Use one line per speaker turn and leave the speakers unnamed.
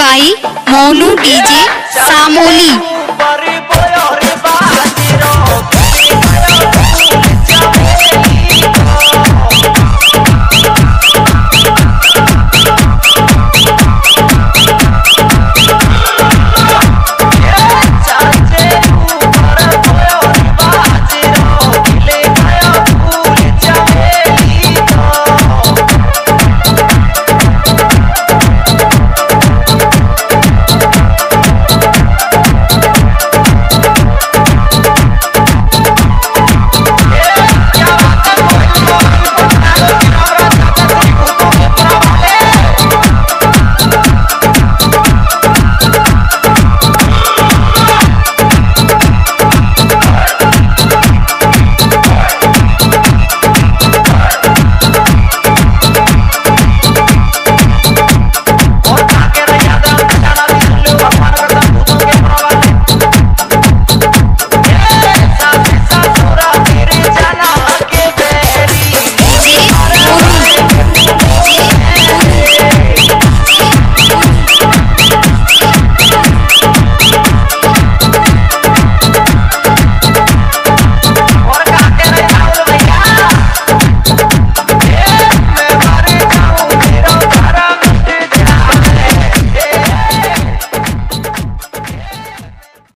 By Monu DJ Samoli.